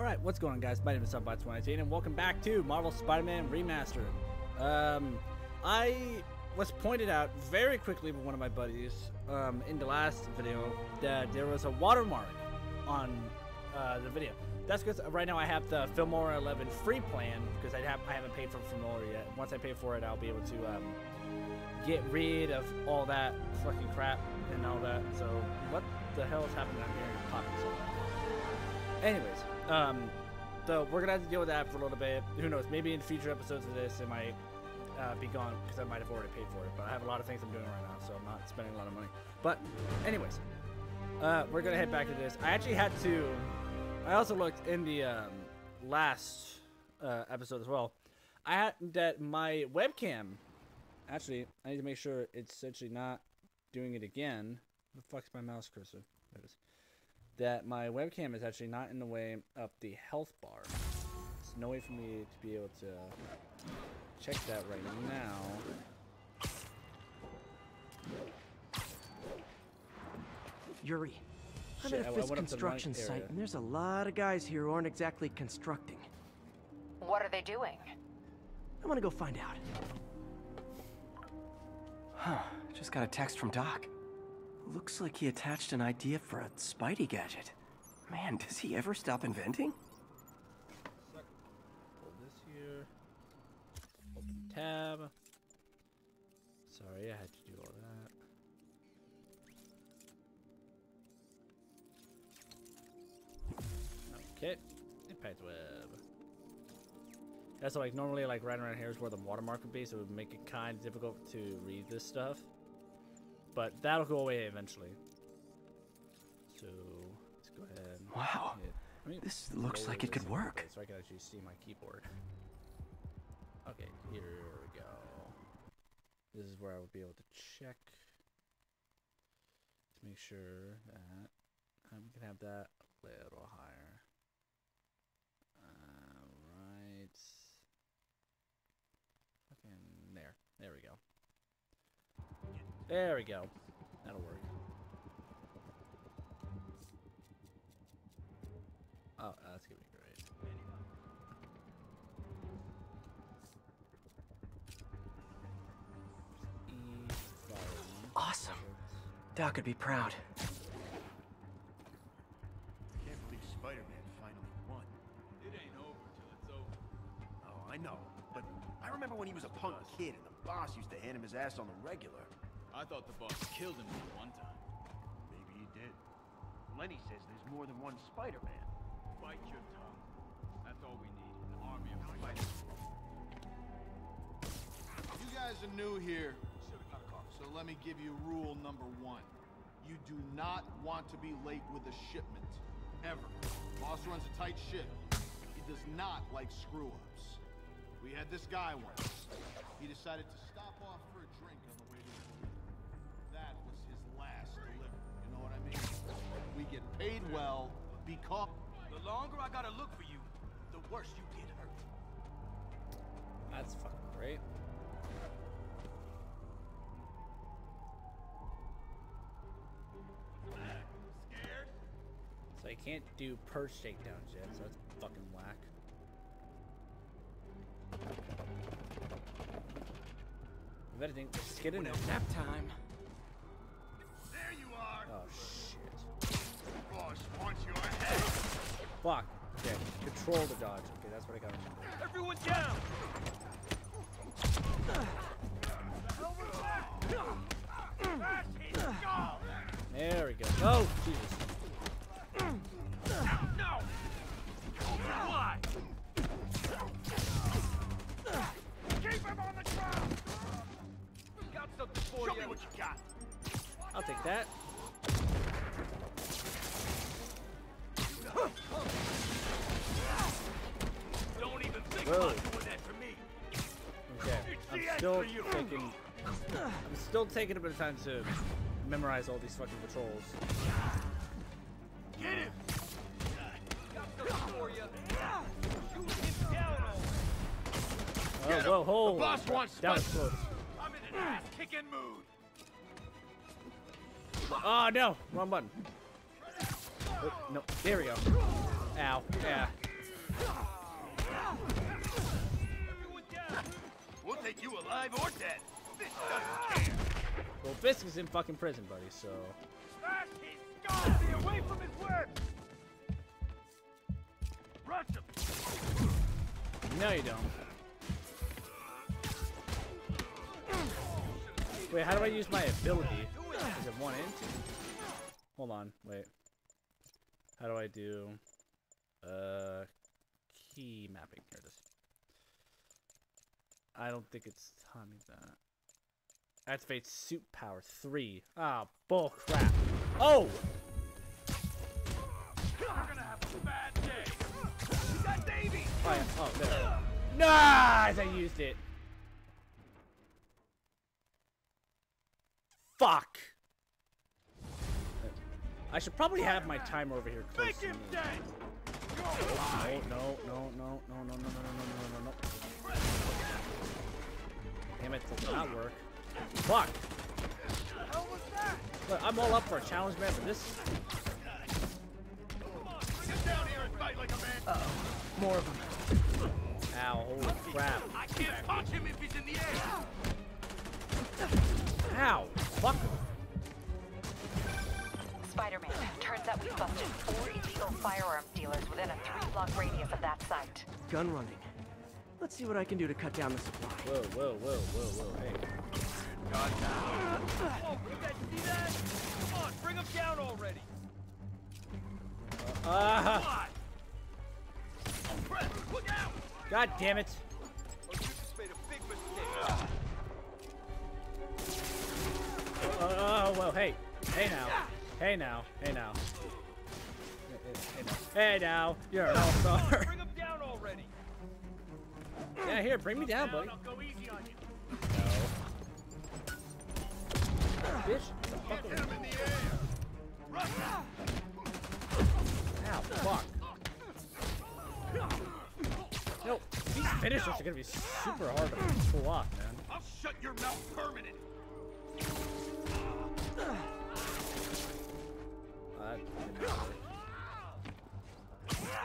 Alright, what's going on guys? My name is Subbot2019 and welcome back to Marvel Spider-Man Remastered. Um, I was pointed out very quickly by one of my buddies um, in the last video that there was a watermark on uh, the video. That's because right now I have the Filmora 11 free plan because I, have, I haven't paid for Filmora yet. Once I pay for it, I'll be able to um, get rid of all that fucking crap and all that. So what the hell is happening? I'm. Anyways, um, so we're gonna have to deal with that for a little bit. Who knows? Maybe in future episodes of this, it might uh, be gone because I might have already paid for it. But I have a lot of things I'm doing right now, so I'm not spending a lot of money. But, anyways, uh, we're gonna head back to this. I actually had to. I also looked in the um, last uh, episode as well. I had that my webcam. Actually, I need to make sure it's actually not doing it again. The fuck's my mouse cursor? There it is that my webcam is actually not in the way of the health bar. There's no way for me to be able to check that right now. Yuri, I'm Shit, at I- a I Fisk went up to the construction site, and there's a lot of guys here who aren't exactly constructing. What are they doing? I want to go find out. Huh, just got a text from Doc. Looks like he attached an idea for a Spidey gadget. Man, does he ever stop inventing? Hold this here. Open tab. Sorry, I had to do all that. Okay, impact web. That's like normally like right around here is where the watermark would be, so it would make it kind of difficult to read this stuff. But that'll go away eventually. So let's go ahead. and Wow, hit- let me this looks like it could work. So I can actually see my keyboard. Okay, here we go. This is where I would be able to check to make sure that um, we can have that a little higher. Alright. Fucking there. There we go. There we go. That'll work. Oh, oh, that's gonna be great. Awesome. Doc would be proud. I can't believe Spider-Man finally won. It ain't over till it's over. Oh, I know. But I remember when he was a punk kid and the boss used to hand him his ass on the regular. I thought the boss killed him at one time. Maybe he did. Lenny says there's more than one Spider-Man. Bite your tongue. That's all we need. An army of spiders. You guys are new here, so let me give you rule number one. You do not want to be late with a shipment. Ever. Boss runs a tight ship. He does not like screw-ups. We had this guy once. He decided to stop off for a drink We get paid well because... The longer I gotta look for you, the worse you get hurt. That's fucking great. So I can't do perch takedowns yet, so that's fucking whack. If anything, let's get in there. Nap time. There you are! Oh shit. Boss wants your head! Fuck. Okay, control the dodge. Okay, that's what I gotta. Everyone down! There we go. Oh, Jesus. No! Why? Keep him on the ground! Got something for Show you. me what you got. I'll take that. Don't even think Whoa. about doing that to Okay. I'm still taking. I'm still taking a bit of time to memorize all these fucking patrols. Get him! Oh, Got something for you. Shoot him down. Oh, whoa, hold. boss wants That was close. I'm in an ass-kicking mood. Oh no, wrong button. Oh, no, there we go. Ow. Yeah. Take you alive or dead. This doesn't care. Well, Fisk is in fucking prison, buddy, so... Smash his skull! Stay away from his webs! Rush him! No, you don't. Wait, how do I use my ability? Is it one and two? Hold on, wait. How do I do... Uh... Key mapping. Here it is. I don't think it's telling me that. Activate suit power 3. Ah, bull crap. Oh! You're gonna have a bad day! We got Davy! Oh, yeah. oh there. Nice! I used it. Fuck! I should probably have my timer over here close Make him dead! You're No, alive! no, no, no, no, no, no, no, no, no, no, no, no. Damn it, that did not work. Fuck! The hell was that? Look, I'm all up for a challenge, man, but this... Get down here and fight like a man. More of them. Ow, holy crap. I can't punch him if he's in the air. Ow! Fuck! Spider-Man, turns out we busted four illegal firearm dealers within a three-block radius of that site. Gun running. Let's see what I can do to cut down the supply. Whoa, whoa, whoa, whoa, whoa, hey. Oh, you guys see that? Come on, bring him down already! Ah! Look out! God damn it! Oh, you just made a big mistake. Oh, oh, well, hey. Hey now. Hey now. Hey now. Hey now. Hey now. You're an all-star. Yeah, here, bring me down, buddy. Go easy on you. No. Bitch. the fuck him in the air. Ow, fuck. No, these finishers are gonna be super hard to pull off, man. I'll shut your mouth permanent. Uh,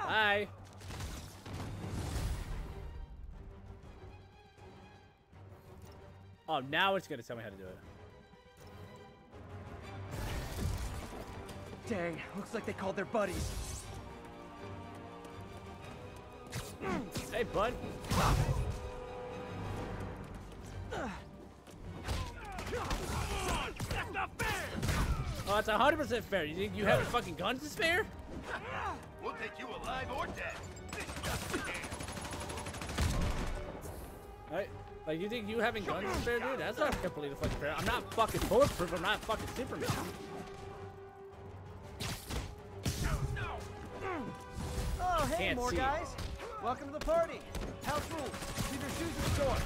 that Oh, now it's gonna tell me how to do it. Dang, looks like they called their buddies. Hey, bud. Oh, that's not fair! Oh, it's 100% fair. You think you have fucking guns to spare? We'll take you alive or dead. This doesn't care. Right? Like, you think you having guns to spare, dude? That's not completely fucking fair. I'm not fucking bulletproof. I'm not fucking Superman. Oh, hey, Can't more see. guys. Welcome to the party. House rules. Leave your shoes at the door.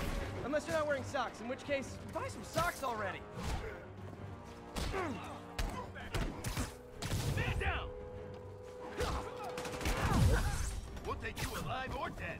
Unless you're not wearing socks, in which case, buy some socks already. Stand down! We'll take you alive or dead.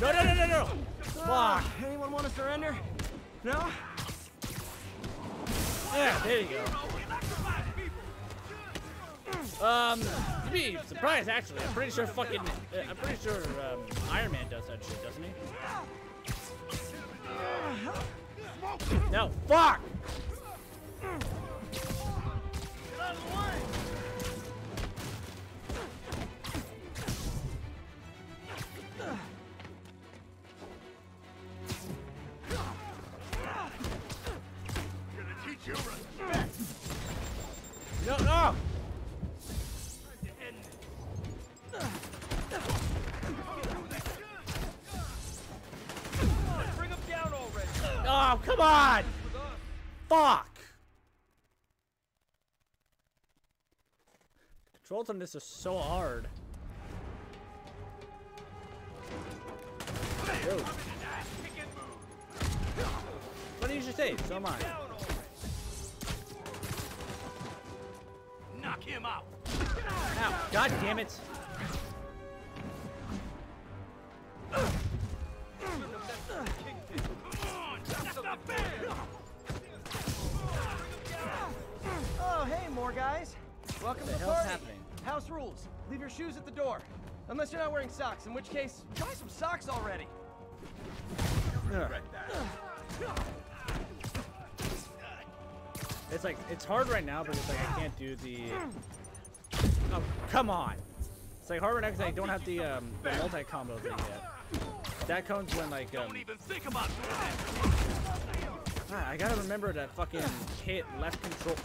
No, no, no, no, no. Fuck. Anyone want to surrender? No? Yeah, there you go. Um, you'd be surprised actually. I'm pretty sure fucking, uh, I'm pretty sure um, Iron Man does that shit, doesn't he? No, fuck! Rolls on this are so hard. Whoa. Why you just save? So am I. Knock him out. Ow. God damn it. Oh, hey, more guys. Welcome to the party happening? House rules. Leave your shoes at the door. Unless you're not wearing socks, in which case, buy some socks already. It's like it's hard right now because like I can't do the. Oh come on! It's like hard right now because I don't have the um the multi combo thing yet. That comes when like um Don't even think about that. ah, I gotta remember that fucking hit left control.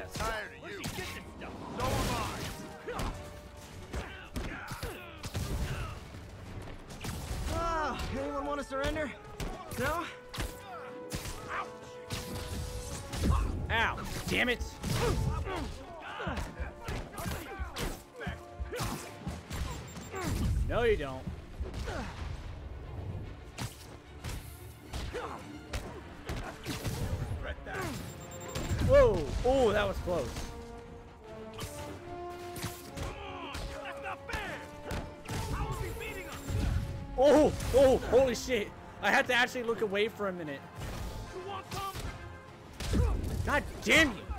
A wild guess. Tired of you. So am Ah, anyone want to surrender? No? Ow! Damn it! No, you don't. Whoa! Oh, that was close. Oh! Oh! Holy shit! I had to actually look away for a minute. God damn you!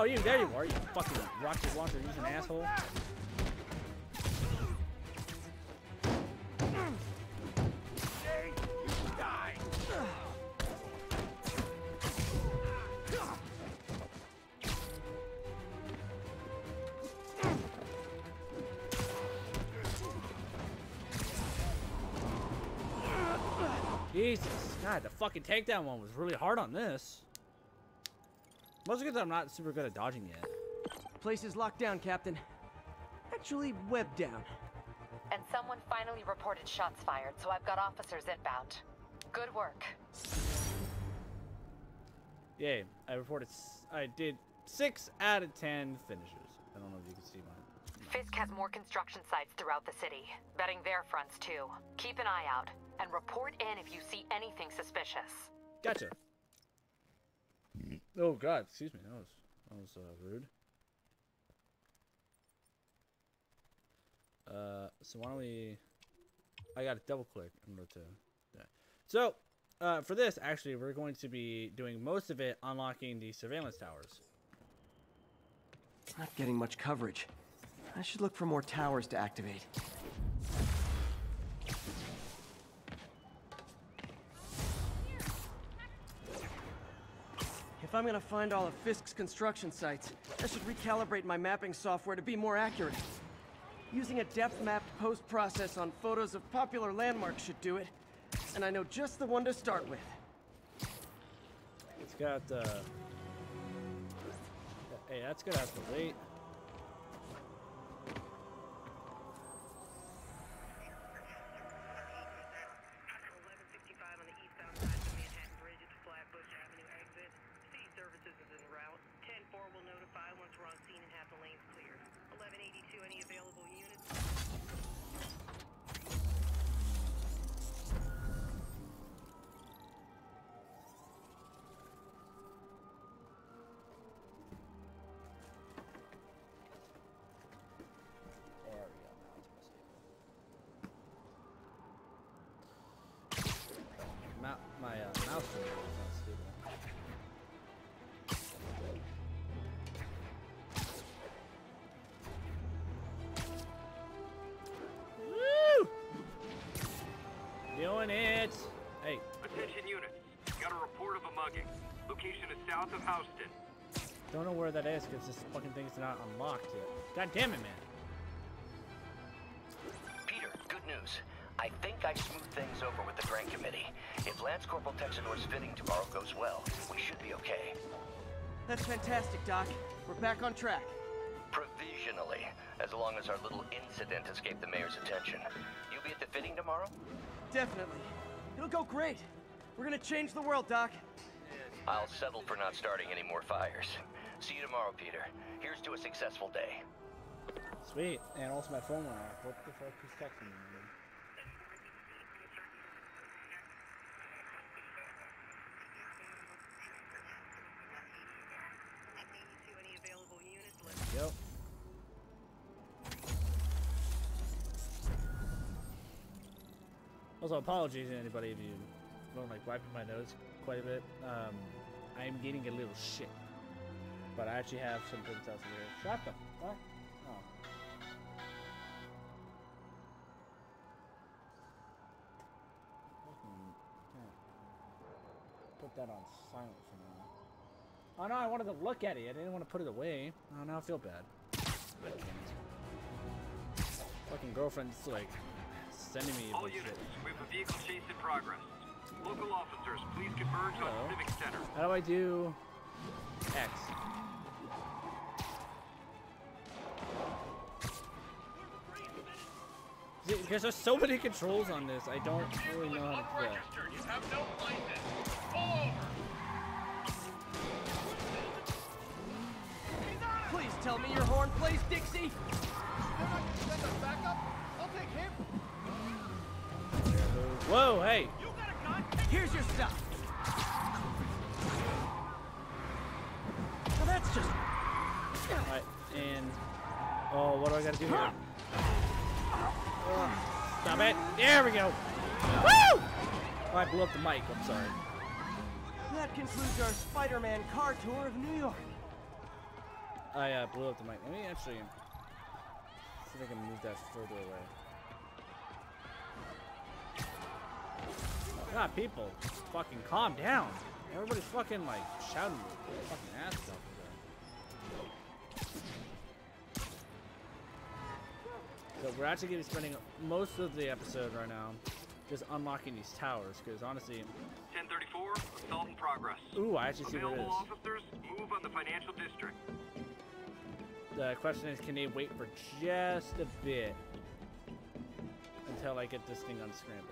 Oh, you, there you are, you fucking rocket launcher using asshole. Jesus, God, the fucking takedown one was really hard on this. Mostly because I'm not super good at dodging yet. Place is locked down, Captain. Actually, webbed down. And someone finally reported shots fired, so I've got officers inbound. Good work. Yay, I reported, s- I did 6 out of 10 finishes. I don't know if you can see mine. Fisk has more construction sites throughout the city, betting their fronts too. Keep an eye out, and report in if you see anything suspicious. Gotcha. Oh god, excuse me, that was, that was uh, rude. Uh, so why don't we, I gotta double click in order to, yeah. So, uh, for this, actually, we're going to be doing most of it unlocking the surveillance towers. It's Not getting much coverage. I should look for more towers to activate. If I'm gonna find all of Fisk's construction sites, I should recalibrate my mapping software to be more accurate. Using a depth-mapped post-process on photos of popular landmarks should do it. And I know just the one to start with. It's got, uh, hey, that's gonna have to wait. Report of a mugging. Location is south of Houston. don't know where that is because this fucking thing's not unlocked yet. God damn it, man. Peter, good news. I think I smoothed things over with the grant committee. If Lance Corporal Texanor's fitting tomorrow goes well, we should be okay. That's fantastic, Doc. We're back on track. Provisionally, as long as our little incident escaped the mayor's attention. You'll be at the fitting tomorrow? Definitely. It'll go great. We're gonna change the world, Doc. I'll settle for not starting any more fires. See you tomorrow, Peter. Here's to a successful day. Sweet. And also my phone went off. What the fuck is texting me? Go. Also, apologies to anybody if you don't like wiping my nose quite a bit. Um, I am getting a little shit. But I actually have some else in here. Shut the fuck. Oh. Put that on silent for now. Oh no, I wanted to look at it. I didn't want to put it away. Oh, now I feel bad. I can't. Fucking girlfriend's like sending me All units, shit. we have a vehicle chase in progress. Local officers, please converge Hello. on Civic Center. How do I do X? See, Because there's so many controls on this, I don't really know how to do that. You have no license. Pull over. Please tell me your horn plays Dixie. Whoa, hey! Here's your stuff. Now that's just. Alright, and... Oh, what do I gotta do here? Stop it! There we go! Woo! Oh, I blew up the mic, I'm sorry. That concludes our Spider-Man car tour of New York. I uh, blew up the mic. Let me actually see if I can move that further away. God, people, fucking calm down. Everybody's fucking like shouting their fucking ass off. So we're actually gonna be spending most of the episode right now just unlocking these towers, because honestly, 1034, assault in progress. ooh, I actually see what it Available is. officers, move on the financial district. The question is, can they wait for just a bit until I get this thing unscrambled?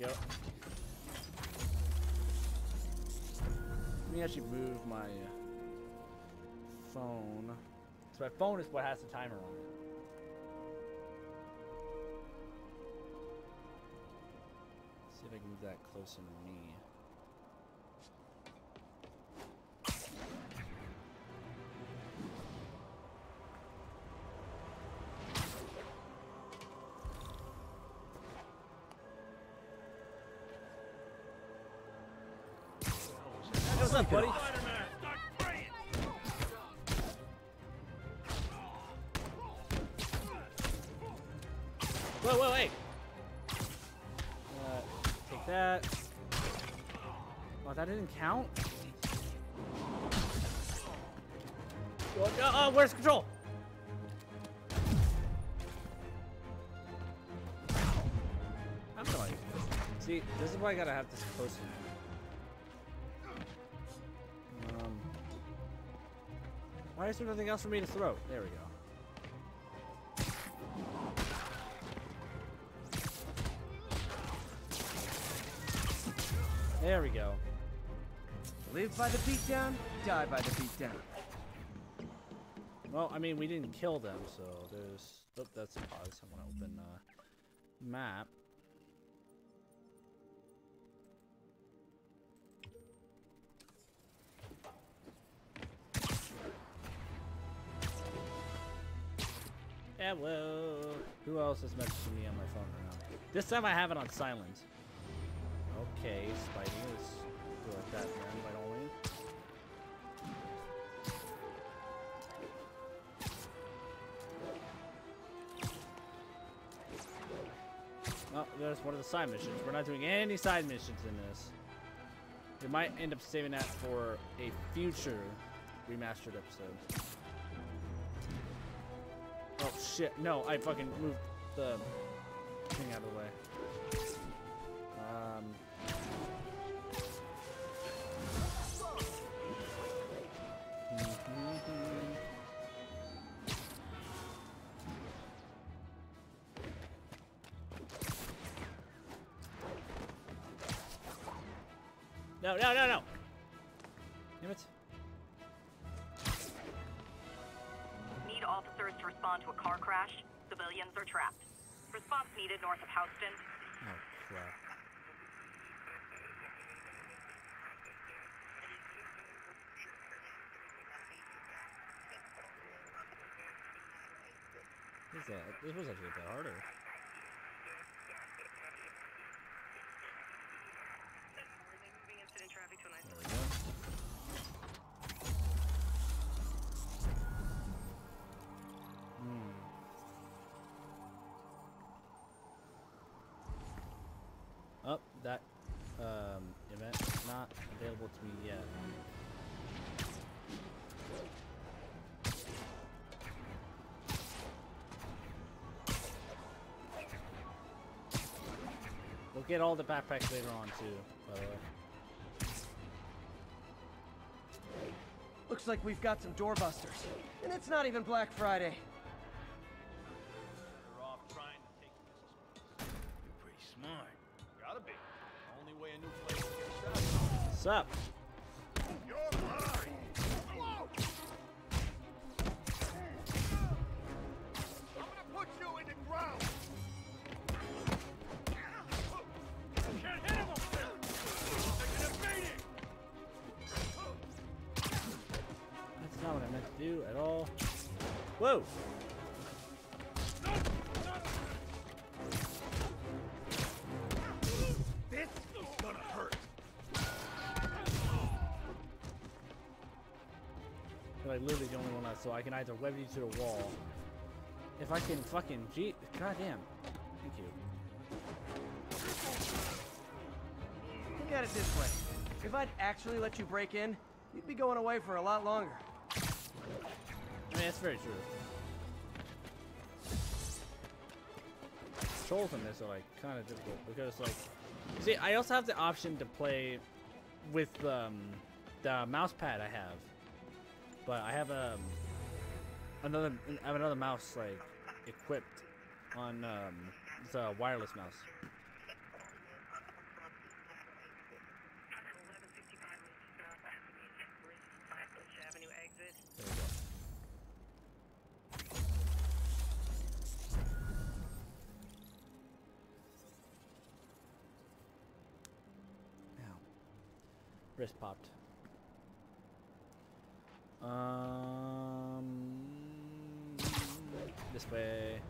Go. Let me actually move my uh, phone. So my phone is what has the timer on. See if I can move that closer to me. Up, buddy? Whoa, whoa, hey! Uh, take that. Oh, that didn't count? Oh, oh, where's control? How do I? See, this is why I gotta have this close is there nothing else for me to throw? There we go. There we go. Live by the beatdown, die by the beatdown. Well, I mean, we didn't kill them, so there's. Oh, that's a pause. I want to open uh, map. Hello. Who else is messaging me on my phone right now? This time I have it on silent. Okay, Spidey, let's like that then, by all means. Well, that's one of the side missions. We're not doing any side missions in this. We might end up saving that for a future remastered episode. Shit! No, I fucking moved the thing out of the way. Is, this was actually a bit harder. Get all the backpacks later on too, by the way. Looks like we've got some doorbusters. And it's not even Black Friday. They're off trying to take this. You're pretty smart. Gotta be. Only way a new place gets shot. What's up? So I can either web you to the wall. If I can fucking G goddamn. Thank you. Look at it this way. If I'd actually let you break in, you'd be going away for a lot longer. I mean that's very true. Controls in this are like kind of difficult because like, you see, I also have the option to play with um, the mouse pad I have, but I have um another I have another mouse like equipped on um the wireless mouse. 1155 Flatbush Avenue exit. There we go. Ow. Wrist popped. Um, this way.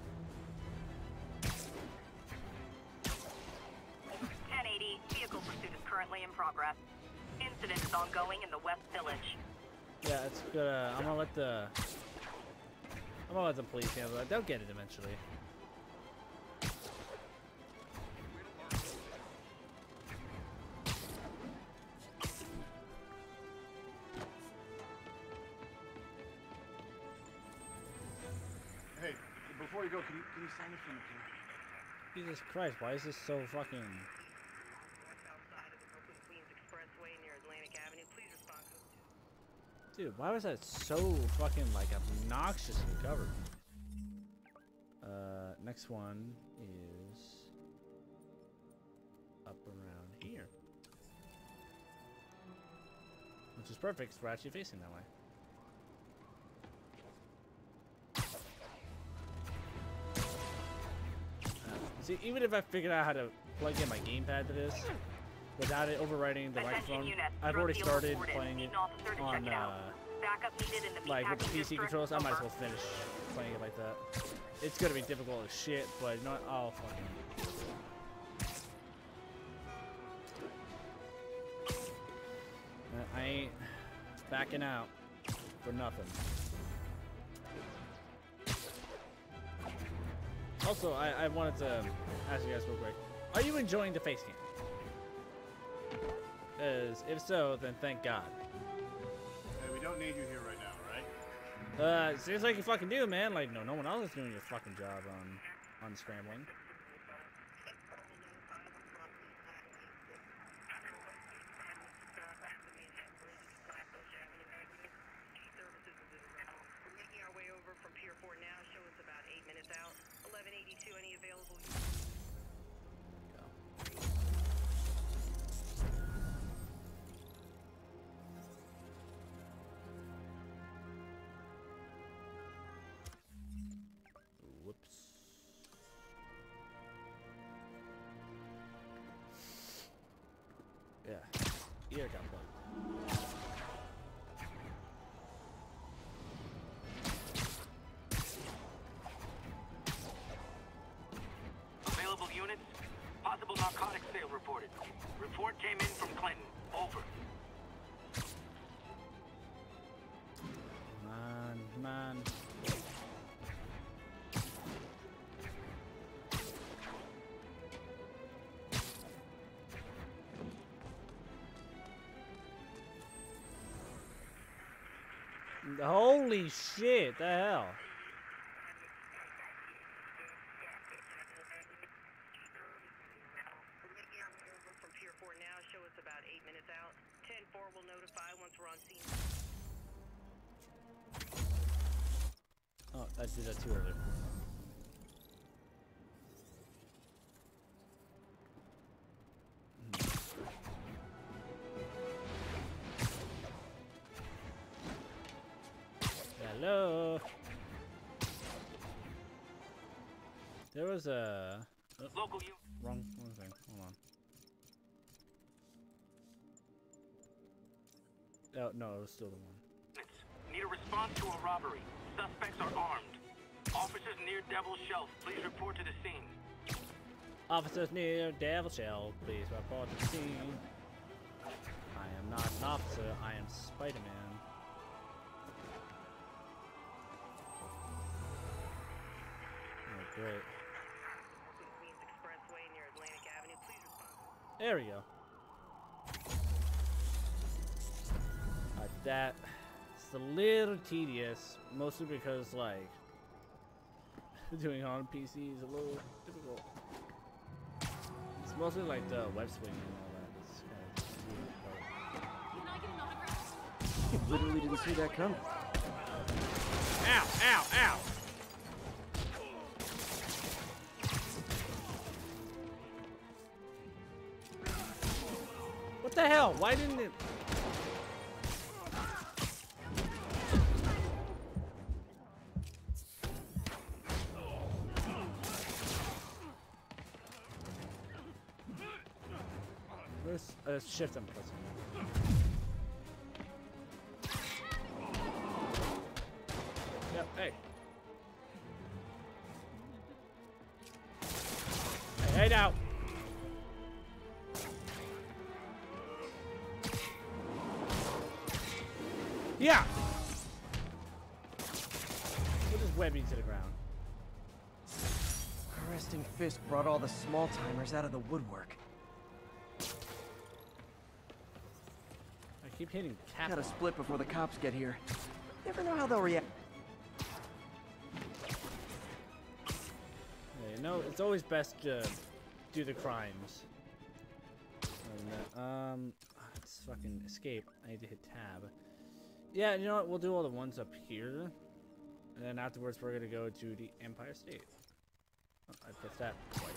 1080. Vehicle pursuit is currently in progress. Incident is ongoing in the West Village. Yeah, it's good. Uh, I'm gonna let the. I'm gonna let the police handle that. They'll get it eventually. Jesus Christ, why is this so fucking? Dude, why was that so fucking like obnoxiously covered? Uh, next one is up around here. Which is perfect, we're actually facing that way. See, even if I figured out how to plug in my gamepad to this, without it overriding the Attention microphone, units. I've already started reported. playing it an officer to on check it out. uh, Backup needed in the like with the PC controls, I might as well finish playing it like that. It's gonna be difficult as shit, but you know what? I'll fucking. Uh, I ain't backing out for nothing. Also, I, I wanted to ask you guys real quick. Are you enjoying the face cam? Because if so, then thank God. Hey, we don't need you here right now, right? Uh, seems like you fucking do, man. Like, no, no one else is doing your fucking job on, on scrambling. Units? Possible narcotics sale reported. Report came in from Clinton. Over. Man, man. Holy shit, the hell? There was a oh, Local u- wrong, wrong thing. Hold on. Oh no, it was still the one. Need a response to a robbery. Suspects are armed. Officers near Devil's Shelf, please report to the scene. Officers near Devil Shell, please report to the scene. I am not an officer, I am Spider-Man. Oh, great. Queens Expressway near Atlantic Avenue. Please There we go. Like that. It's a little tedious, mostly because, like, doing on PC is a little difficult. It's mostly like the web swing and all that. It's kind of Can I get an autograph? You literally didn't see that coming. Ow! Ow! Ow! The hell? Why didn't it? Let's uh, shift and brought all the small timers out of the woodwork. I keep hitting cap. Gotta split before the cops get here. Never know how they'll react. Yeah, you know, it's always best to do the crimes. And, Um, let's fucking escape. I need to hit tab. Yeah, you know what? We'll do all the ones up here, and then afterwards we're gonna go to the Empire State. Oh, I pressed that twice.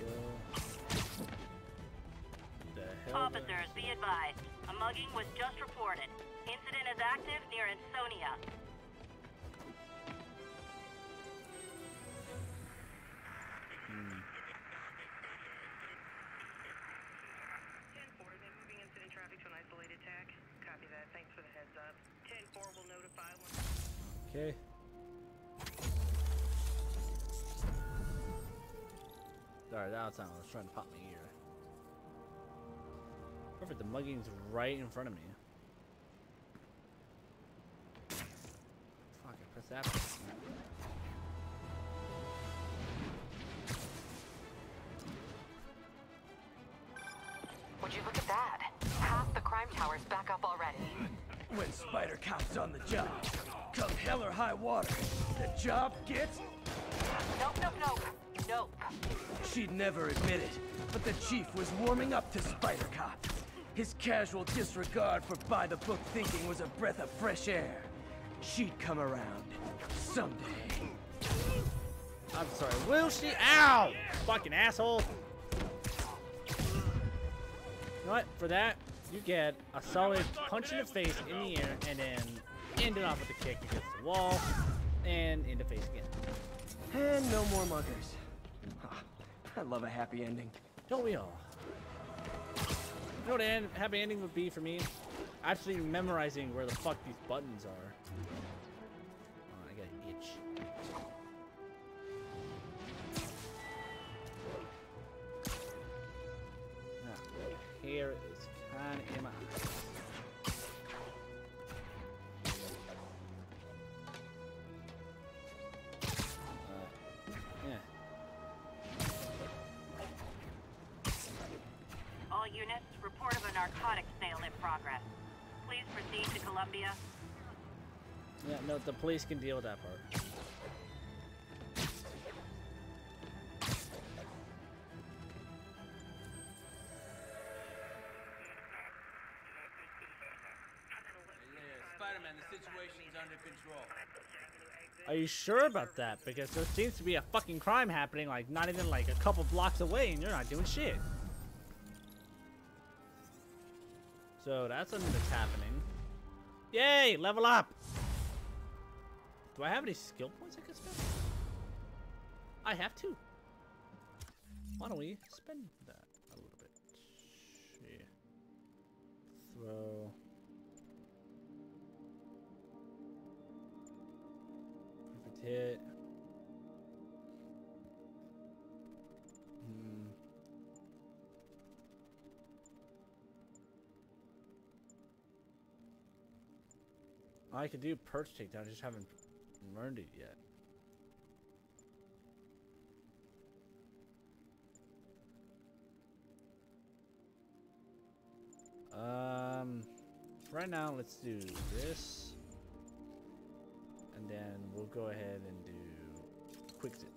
Go. The hell? Officers, be advised. A mugging was just Okay. Sorry, that was time I was trying to pop my ear. Perfect, the mugging's right in front of me. Fuck, I pressed that. button. Would you look at that? Half the crime tower's back up already. When Spider Cop's on the job, come hell or high water, the job gets... Nope, nope, nope. Nope. She'd never admit it, but the chief was warming up to Spider Cop. His casual disregard for by-the-book thinking was a breath of fresh air. She'd come around someday. I'm sorry, will she? Ow! Fucking asshole! You know what? For that, you get a solid punch in the face in the air and then end it off with a kick against the wall and into face again. And no more muggers. Ah, I love a happy ending. Don't we all? You know what an happy ending would be for me? Actually memorizing where the fuck these buttons are. Oh, I got an itch. Ah, hair units, report of a narcotics sale in progress. Please proceed to Columbia. Yeah, no, the police can deal with that part. Spider-Man, the situation's under control. Are you sure about that? Because there seems to be a fucking crime happening, like, not even, like, a couple blocks away, and you're not doing shit. So, that's something that's happening. Yay! Level up! Do I have any skill points I can spend? I have two. Why don't we spend that a little bit? Yeah. Throw. Perfect hit. I could do perch takedown, I just haven't learned it yet. Um, right now, let's do this, and then we'll go ahead and do quick zip.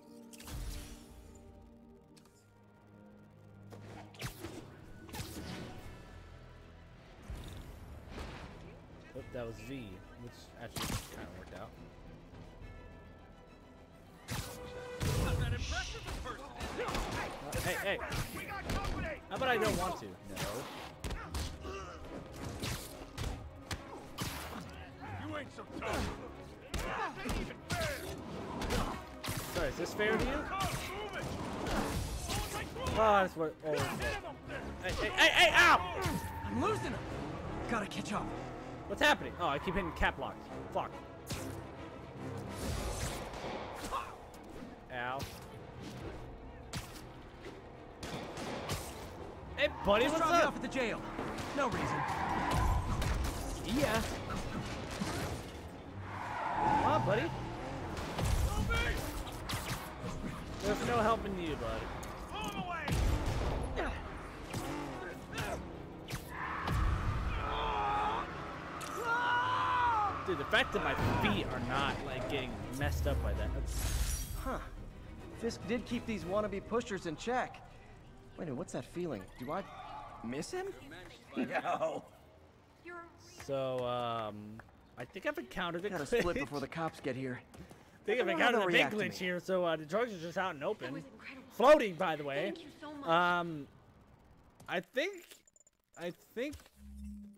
That was V, which actually kind of worked out. First. Uh, hey, hey! How about I don't want to? No. You ain't so tough. Sorry, is this fair to you? Oh, that's what. Oh, hey, hey, hey, hey, ow! I'm losing him. Gotta catch up. What's happening? Oh, I keep hitting cap locks. Fuck. Ow. Hey, buddy, what's up? off at the jail. No reason. Yeah. Come on, buddy. There's no helping you, buddy. The fact that my feet are not like getting messed up by that. Huh. Fisk did keep these wannabe pushers in check. Wait a minute, what's that feeling? Do I miss him? No. so, um, I think I've encountered a Gotta glitch. split before the cops get here. I think I've I don't encountered a they'll big glitch here. So uh, the drugs are just out and open, floating, by the way. Thank you so much. Um, I think, I think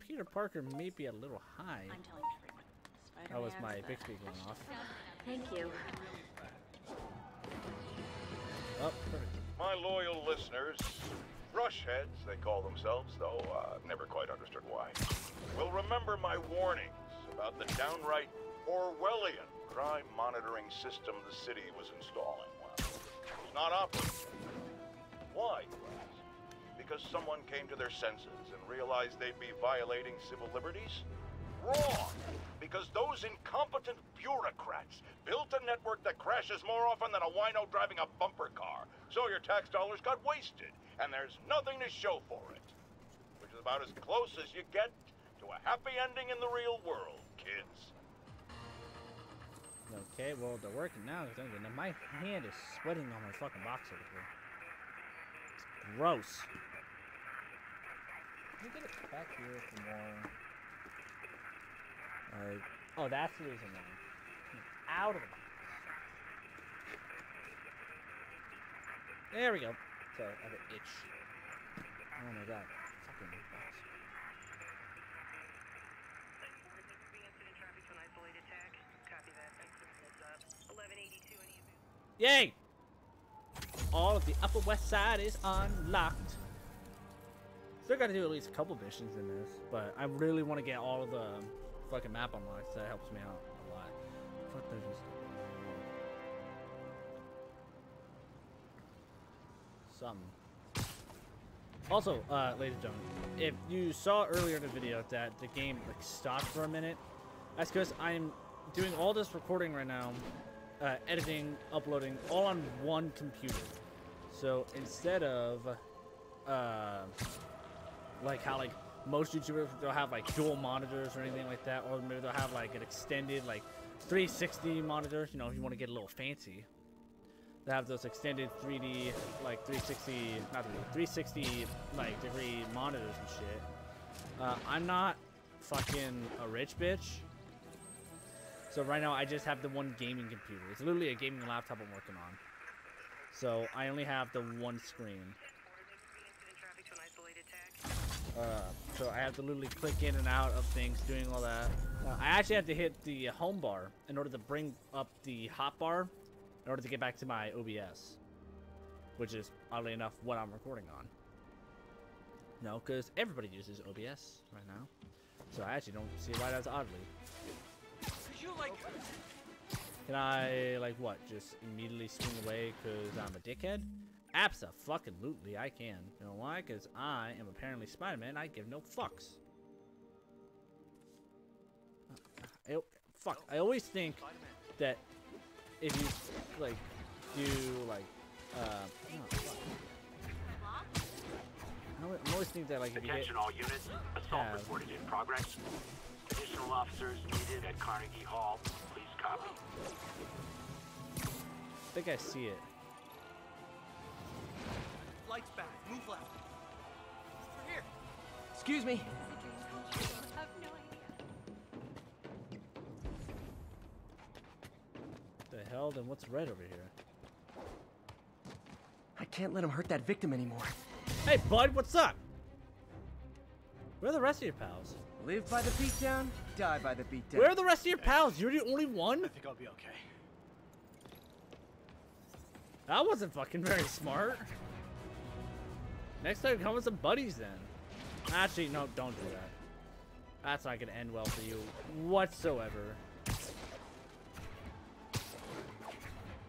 Peter Parker may be a little high. I'm telling everyone. That was my Spider-Man's Bixby going off. Thank you. Oh, perfect. My loyal listeners, brush heads, they call themselves, though uh, I've never quite understood why, will remember my warnings about the downright Orwellian crime monitoring system the city was installing. Well, it was not operating. Why? because someone came to their senses and realized they'd be violating civil liberties? Wrong! Because those incompetent bureaucrats built a network that crashes more often than a wino driving a bumper car. So your tax dollars got wasted, and there's nothing to show for it. Which is about as close as you get to a happy ending in the real world, kids. Okay, well, they're working now. My hand is sweating on my fucking box over here. It's gross. Get it back here for more. Like, oh, that's the reason why. Out of the box. There we go. Sorry, I have an itch. Oh my god. Fucking box. Incident traffic to an isolated tag. Copy that. Thanks for the heads up. 1182 any of Yay! All of the Upper West Side is unlocked. Still got to do at least a couple missions in this, but I really want to get all of the um, fucking map unlocked. So that helps me out a lot. Fuck, there's just something. Also, uh, ladies and gentlemen, if you saw earlier in the video that the game like stopped for a minute, that's because I'm doing all this recording right now, uh, editing, uploading, all on one computer. So instead of, uh, like how like most YouTubers they'll have like dual monitors or anything like that, or maybe they'll have like an extended like 360 monitor. You know, if you want to get a little fancy, they have those extended 3D like 360, not 3D, 360 like degree monitors and shit. Uh, I'm not fucking a rich bitch. So right now I just have the one gaming computer. It's literally a gaming laptop I'm working on. So I only have the one screen. traffic to an isolated tag. Uh, so I have to literally click in and out of things, doing all that. I actually have to hit the home bar in order to bring up the hotbar in order to get back to my OBS, which is oddly enough what I'm recording on. No, because everybody uses OBS right now, so I actually don't see why that's oddly. Could you, like... Can I, like, what, just immediately swing away because I'm a dickhead? Abso-fucking-lutely, I can. You know why? Because I am apparently Spider-Man. I give no fucks. I, fuck, I always think that if you, like, do, like, uh, oh. I always- think that, like, if you hit Attention all units. Assault tab, reported in progress. Additional officers needed at Carnegie Hall. Please copy. I think I see it. Lights back. Move left. Over here. Excuse me. The hell? Then what's red over here? I can't let him hurt that victim anymore. Hey, bud, what's up? Where are the rest of your pals? Live by the beatdown, die by the beatdown. Where are the rest of your pals? You're the only one? I think I'll be okay. That wasn't fucking very smart. Next time, come with some buddies then. Actually, no, don't do that. That's not gonna end well for you whatsoever.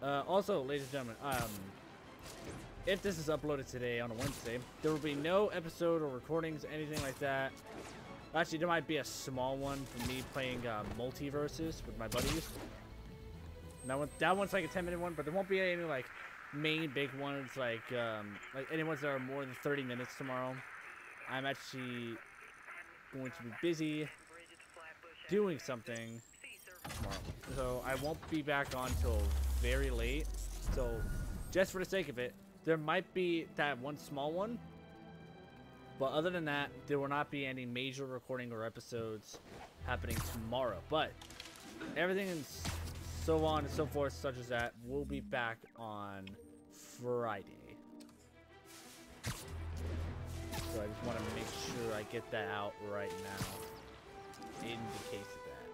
Uh, also, ladies and gentlemen, um, if this is uploaded today on a Wednesday, there will be no episode or recordings, anything like that. Actually, there might be a small one for me playing uh, MultiVersus with my buddies. That one, that one's like a 10 minute one, but there won't be any like main big ones like um, like any ones that are more than 30 minutes tomorrow. I'm actually going to be busy doing something tomorrow, so I won't be back on till very late. So just for the sake of it, there might be that one small one, but other than that, there will not be any major recording or episodes happening tomorrow. But everything is so on and so forth, such as that, will be back on Friday. So I just want to make sure I get that out right now, in the case of that.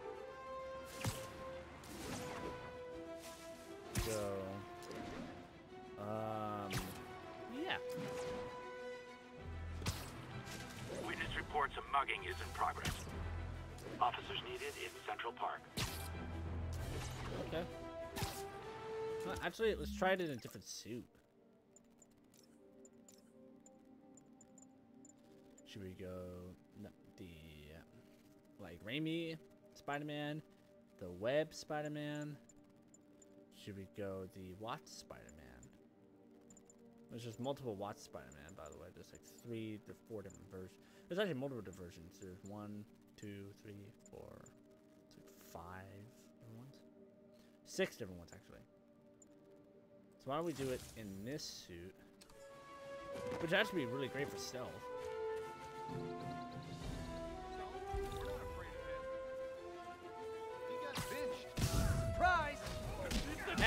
So, um, yeah. Witness reports a mugging is in progress. Officers needed in Central Park. Okay. Actually, let's try it in a different suit. Should we go no, the like Raimi Spider-Man, the Web Spider-Man? Should we go the Watts Spider-Man? There's just multiple Watts Spider-Man, by the way. There's like three to four different versions. There's actually multiple versions. There's one, two, three, four, five different ones. Six different ones, actually. So why don't we do it in this suit? Which actually be really great for stealth.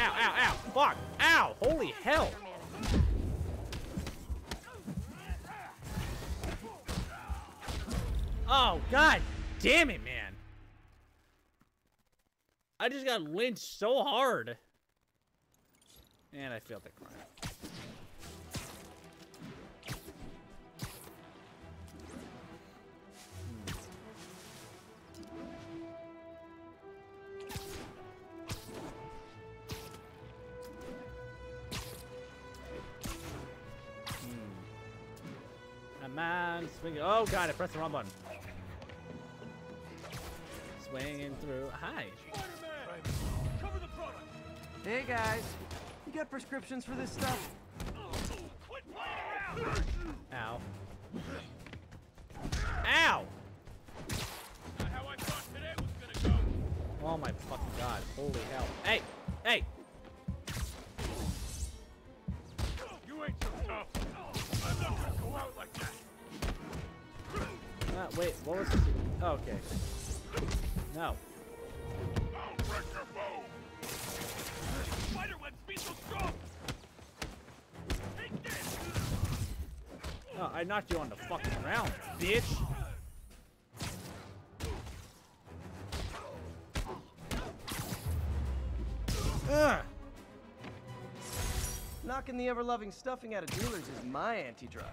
Ow, ow, ow! Fuck! Ow! Holy hell! Oh, god damn it, man. I just got lynched so hard. And I failed that crime. Man swinging. Oh god, I pressed the wrong button. Swinging through. Hi. Hey guys, you got prescriptions for this stuff? Ow. Ow! Oh my fucking god. Holy hell. Hey! Hey! Uh, wait, what was this? Oh, okay. No. Spider webs be so strong. Take this. Oh, I knocked you on the fucking ground, bitch. Ugh. Knocking the ever-loving stuffing out of dealers is my anti-drug.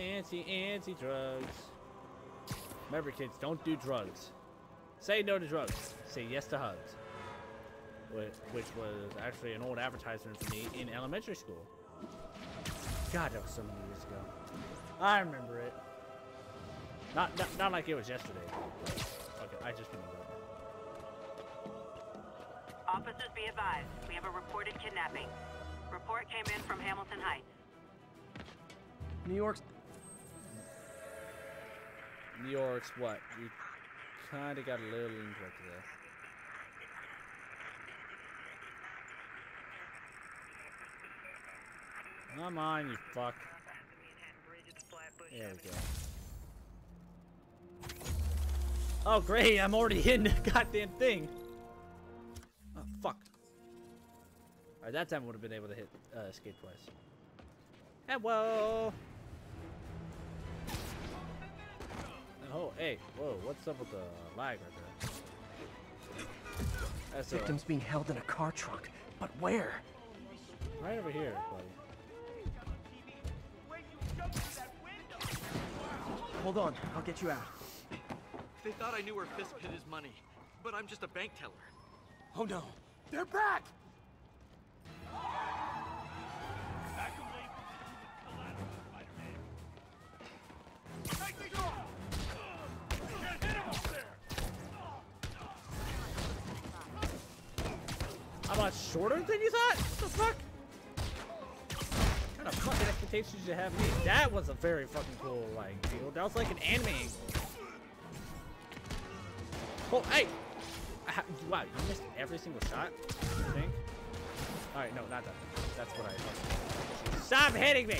Anti, anti drugs. Remember, kids, don't do drugs. Say no to drugs. Say yes to hugs. Which, which was actually an old advertisement for me in elementary school. God, that was so many years ago. I remember it. Not, not, not like it was yesterday. Okay, I just remember it. Officers be advised. We have a reported kidnapping. Report came in from Hamilton Heights. New York's New York's what? You kind of got a little incorrect there. Come on, you fuck. There we go. Oh, great! I'm already in the goddamn thing. Oh, fuck. Alright, that time I would have been able to hit uh, escape twice. Hello. Oh, hey, whoa, what's up with the lag right there? That's a, Victims being held in a car trunk. But where? right over here, buddy. Hold on, I'll get you out. They thought I knew where Fisk hid his money, but I'm just a bank teller. Oh no, they're back! I'm a lot shorter than you thought? What the fuck? What kind of fucking expectations you have me? That was a very fucking cool, like, deal. That was like an anime. Oh, hey! Wow, you missed every single shot? I think? Alright, no, not that. That's what I. Stop hitting me!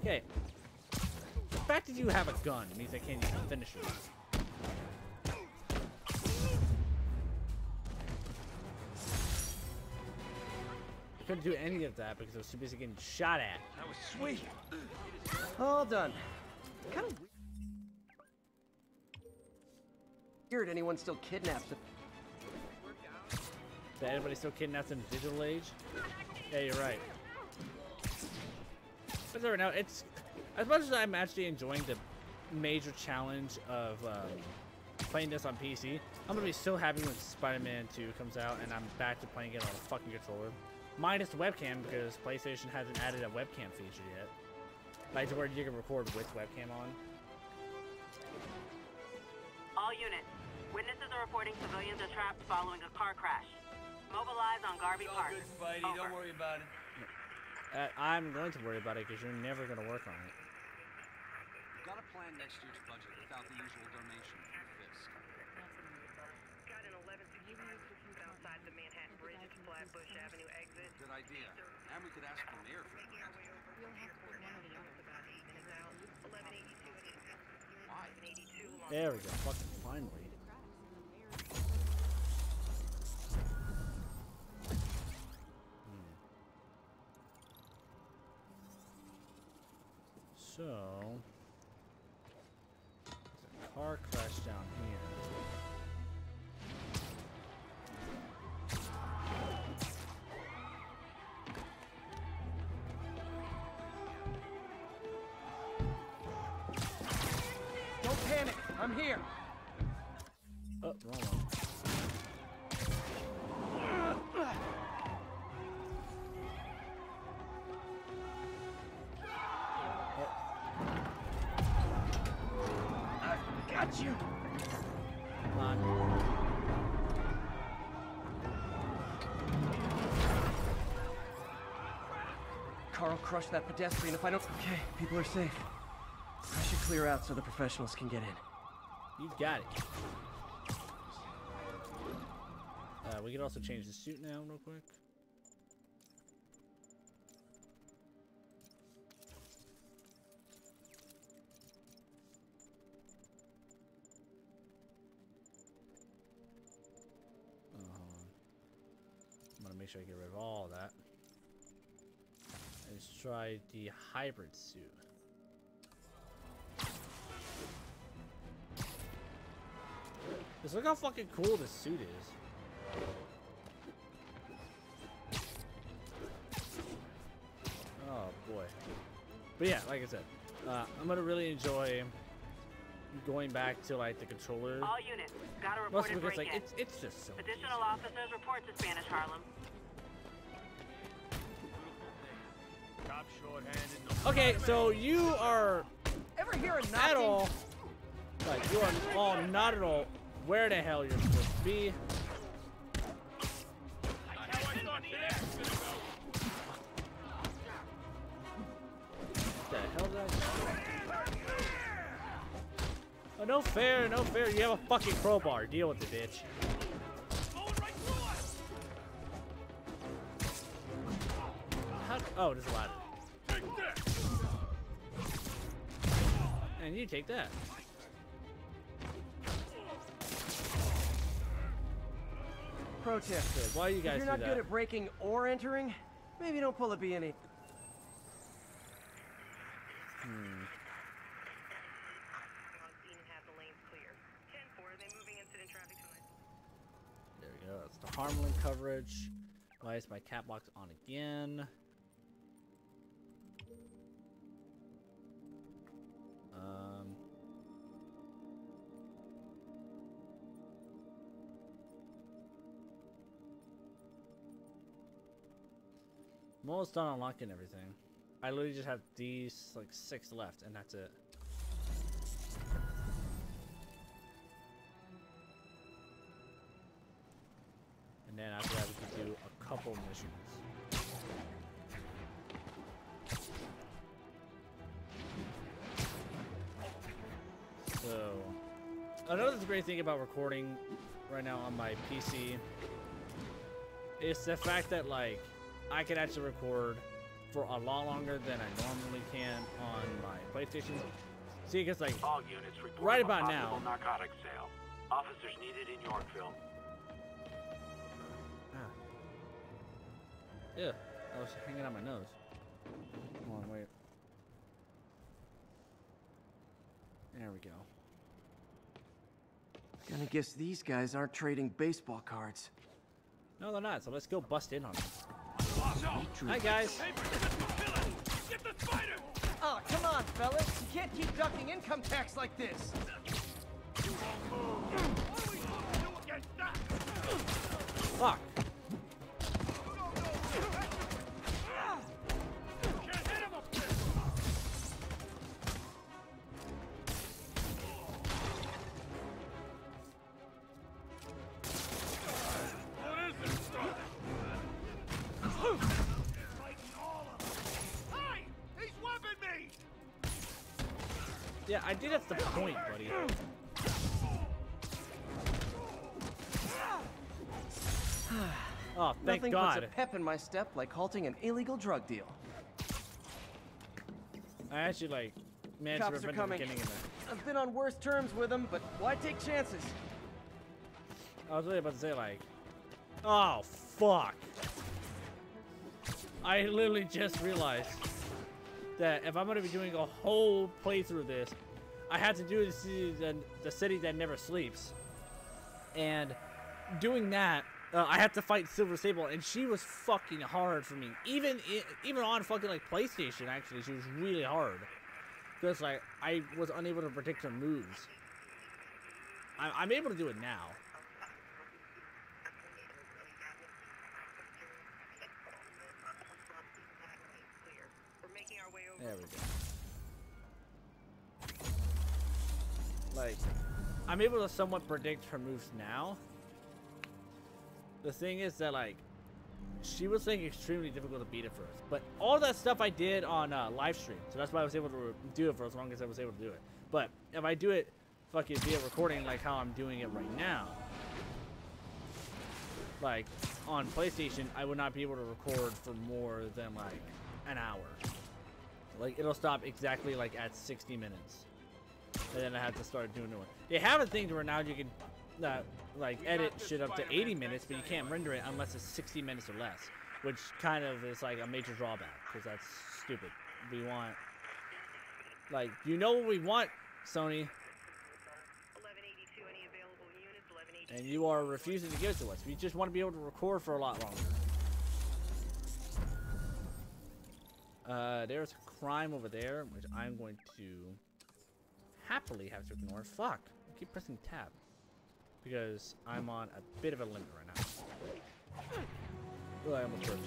Okay. The fact that you have a gun means I can't even finish finisher. Couldn't do any of that because I was too busy getting shot at. That was sweet. All done. Kind of weird anyone still kidnaps them. That anybody still kidnapped in the digital age? Yeah, you're right. But right now, it's as much as I'm actually enjoying the major challenge of um, playing this on PC. I'm gonna be so happy when Spider-Man 2 comes out and I'm back to playing it on a fucking controller. Minus the webcam because PlayStation hasn't added a webcam feature yet. Like to where you can record with webcam on. All units. Witnesses are reporting civilians are trapped following a car crash. Mobilize on Garvey All Park. good, Spidey. Over. Don't worry about it. Uh, I'm going to worry about it because you're never going to work on it. We've Got to plan next year's budget without the usual donation from Fisk. Got an 1160 outside the Manhattan Bridge at Flatbush Avenue exit. Good idea. And we could ask the mayor for a grant. Why? There we go. Fucking finally. Hmm. So, there's a car crash down here. Got you. Come on. Carl crushed that pedestrian if I don't... Okay, people are safe. I should clear out so the professionals can get in. You got it. Uh, we could also change the suit now, real quick. Sure I get rid of all that. Let's try the hybrid suit. Just look how fucking cool this suit is. Oh boy. But yeah, like I said, uh, I'm gonna really enjoy going back to like the controller. All units. Got a Mostly reported because like it's it's just so. Additional officers report to Spanish Harlem. Okay, so you are Ever hear of at all like you are all not at all where the hell you're supposed to be. How I thought the ass was gonna go. What the hell did I do? Oh, no fair, no fair. You have a fucking crowbar. Deal with it, bitch. Right. How, oh, there's a ladder. And you take that. Protest. Good. Why you If guys you're not that? good at breaking or entering, maybe don't pull a B and E. Hmm. On scene and have the lanes clear. 10-4, they moving incident traffic tonight. There we go. That's the Harlem coverage. Why is my cat box on again? Um. I'm almost done unlocking everything. I literally just have these like six left, and that's it. And then after that, we can do a couple missions. Another great thing about recording right now on my PC is the fact that like I can actually record for a lot longer than I normally can on my PlayStation. See, because like All units report right about now, narcotics sale. Officers needed in Yorkville. Ah. Yeah, I was hanging out my nose. Come on, wait. There we go. Gonna guess these guys aren't trading baseball cards. No, they're not. So let's go bust in on them. Hi guys. Get the spider. Oh, come on, fellas. You can't keep ducking income tax like this. Nothing God. puts a pep in my step like halting an illegal drug deal. I actually like managed to Cops are prevent them coming. getting in there. I've been on worse terms with them, but why take chances? I was really about to say like, oh fuck. I literally just realized that if I'm gonna be doing a whole playthrough of this, I had to do the, the city that never sleeps, and doing that, uh, I had to fight Silver Sable, and she was fucking hard for me. Even even on fucking like PlayStation, actually, she was really hard. Because like I was unable to predict her moves. I, I'm able to do it now. There we go. Like, I'm able to somewhat predict her moves now. The thing is that, like, she was like extremely difficult to beat at first. But all that stuff I did on uh, live stream, so that's why I was able to do it for as long as I was able to do it. But if I do it fucking via recording like how I'm doing it right now, like on PlayStation, I would not be able to record for more than like an hour. Like it'll stop exactly like at 60 minutes, and then I have to start doing one. They have a thing where now you can, uh, like edit shit up to 80 minutes, but you can't render it unless it's 60 minutes or less, which kind of is like a major drawback because that's stupid. We want, like, you know what we want, Sony, 1182, any available units? 1182. and you are refusing to give it to us. We just want to be able to record for a lot longer. Uh, there's a crime over there, which I'm going to happily have to ignore. Fuck. I keep pressing tab. Because I'm on a bit of a limit right now. Oh, I almost burst.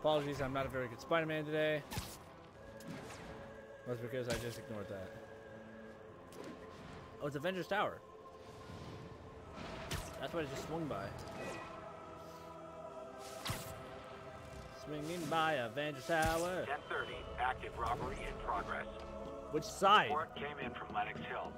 Apologies, I'm not a very good Spider-Man today. That's because I just ignored that. Oh, it's Avengers Tower. That's what I just swung by. Swinging by Avengers Tower. 1030, active robbery in progress. Which side? Report came in from Lenox Hill.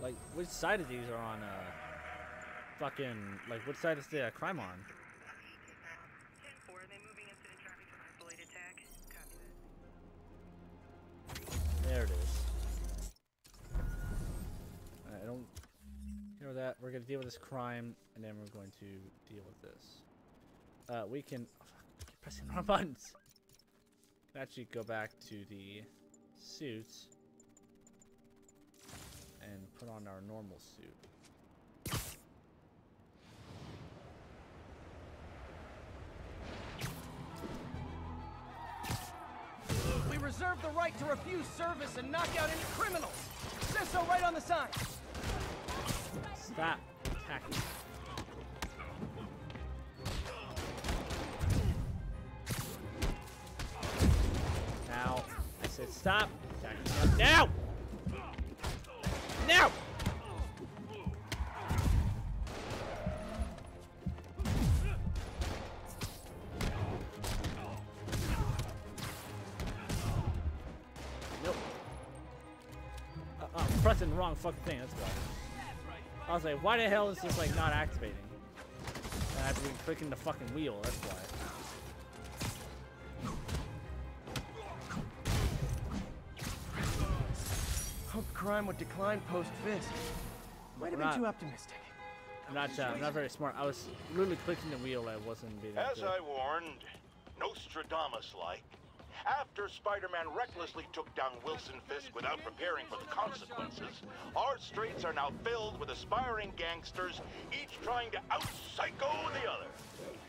Like, which side of these are on, uh, fucking, like, which side is the uh, crime on? 10-4, are they moving incident traffic to isolated tag? Copy that. There it is. That. We're gonna deal with this crime, and then we're going to deal with this. Uh, we can. Oh, fuck, pressing the wrong buttons. Can actually go back to the suits and put on our normal suit. We reserve the right to refuse service and knock out any criminals. Says so right on the sign. Stop attacking. Now, I said stop attacking. Now! Now! Nope. Uh, uh, pressing the wrong fucking thing, that's why. I was like, why the hell is this like not activating? And I have to be clicking the fucking wheel, that's why. Hoped crime would decline post Fisk. Might have been too optimistic. I'm not, uh, I'm not very smart. I was literally clicking the wheel. I wasn't being. As good. I warned, Nostradamus-like, after Spider-Man recklessly took down Wilson Fisk without preparing for the consequences, our streets are now filled with aspiring gangsters, each trying to out-psycho the other.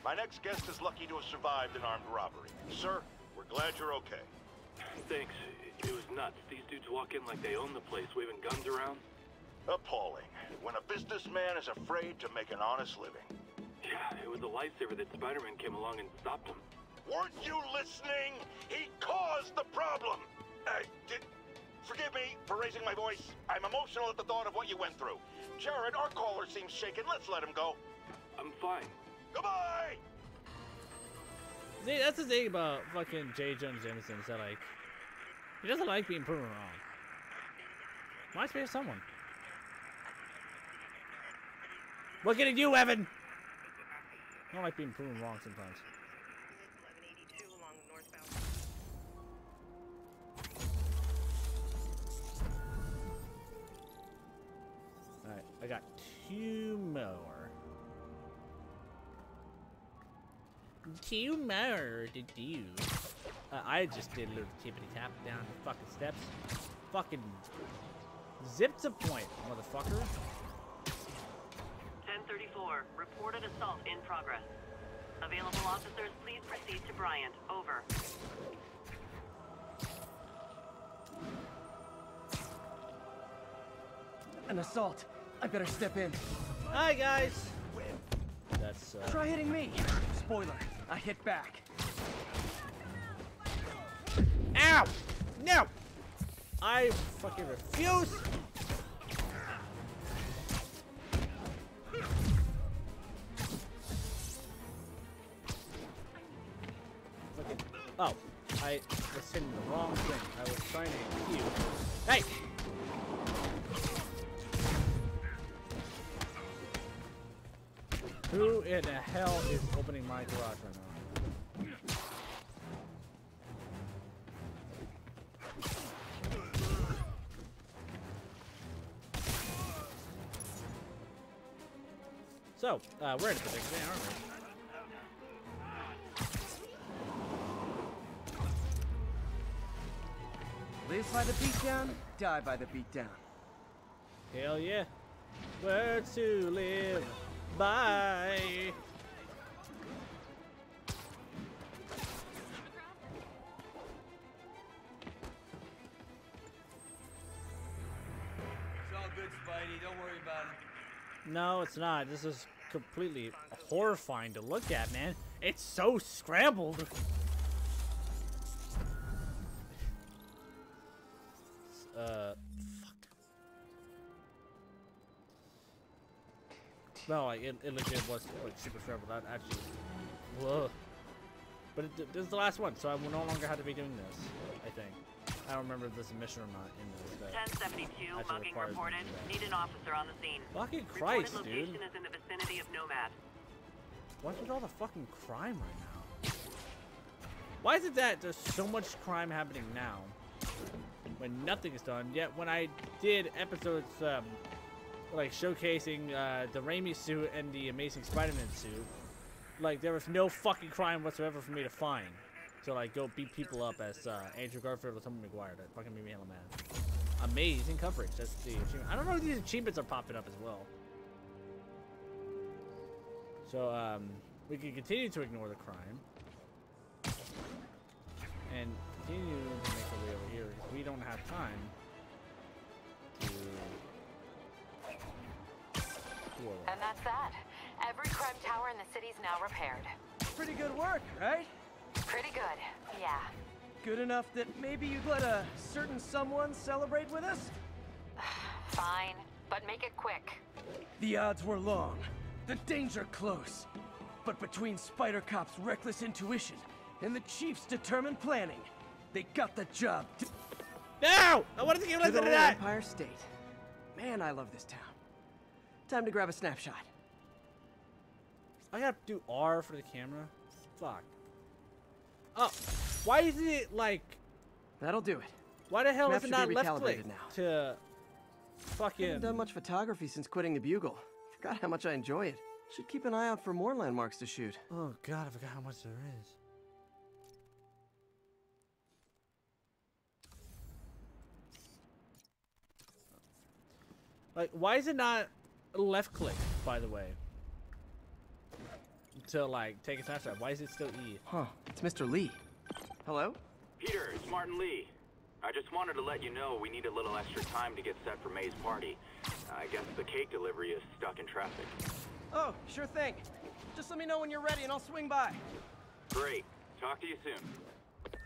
My next guest is lucky to have survived an armed robbery. Sir, we're glad you're okay. Thanks. It was nuts. These dudes walk in like they own the place, waving guns around. Appalling. When a businessman is afraid to make an honest living. Yeah, it was a lifesaver that Spider-Man came along and stopped him. Weren't you listening? He caused the problem! Uh, did, forgive me for raising my voice. I'm emotional at the thought of what you went through. Jared, our caller seems shaken. Let's let him go. I'm fine. Goodbye! See, that's the thing about fucking J. Jonah Jameson is that like he doesn't like being proven wrong. Reminds me of someone. Looking at you, Evan. I don't like being proven wrong sometimes. Alright, I got two more. Two more to do. Uh, I just did a little tippity tap down the fucking steps. Fucking zipped a point, motherfucker. 1034, reported assault in progress. Available officers, please proceed to Bryant. Over. An assault. I better step in. Hi, guys. That's, uh... Try hitting me. Spoiler, I hit back. Ow! No! I fucking refuse! Fucking... Oh, I was hitting the wrong thing. I was trying to hit you. Hey! In the hell is opening my garage right now? So, uh, we're in a predicament, aren't we? Live by the beatdown, die by the beatdown. Hell yeah. Where to live by. It's all good, Spidey. Don't worry about it. No, it's not. This is completely horrifying to look at, man. It's so scrambled. No, like, it, it legit was like super scrambled. That actually, whoa. But it, this is the last one, so I will no longer have to be doing this. I think. I don't remember if there's a mission or not in this. That 1072, actually mugging requires me to reported. Need an officer on the scene. Fucking Christ, reported dude. location is in the vicinity of NoMad. What's with all the fucking crime right now? Why is it that there's so much crime happening now when nothing is done? Yet when I did episodes um, like showcasing uh, the Raimi suit and the Amazing Spider-Man suit, like there was no fucking crime whatsoever for me to find. To like go beat people up as uh, Andrew Garfield or Tom McGuire. That fucking made me hella mad. Amazing coverage. That's the achievement. I don't know if these achievements are popping up as well. So, um, we can continue to ignore the crime. And continue to make our way over here. We don't have time do all. And that's that. Every crime tower in the city's now repaired. Pretty good work, right? Pretty good, yeah. Good enough that maybe you'd let a certain someone celebrate with us? Fine, but make it quick. The odds were long, the danger close. But between Spider Cop's reckless intuition and the Chief's determined planning, they got the job done. No! I wanted to give To listen the to whole that! Empire State. Man, I love this town. Time to grab a snapshot. I gotta do R for the camera? Fuck. Oh, why isn't it like... That'll do it. Why the hell Map is it not left click now. to fucking... Haven't done much photography since quitting the Bugle. Forgot how much I enjoy it. Should keep an eye out for more landmarks to shoot. Oh god, I forgot how much there is. Like, why is it not left click, by the way? To, like, take a snapshot. Why is it still E? Huh, it's Mr. Li. Hello? Peter, it's Martin Li. I just wanted to let you know we need a little extra time to get set for May's party. Uh, I guess the cake delivery is stuck in traffic. Oh, sure thing. Just let me know when you're ready and I'll swing by. Great. Talk to you soon.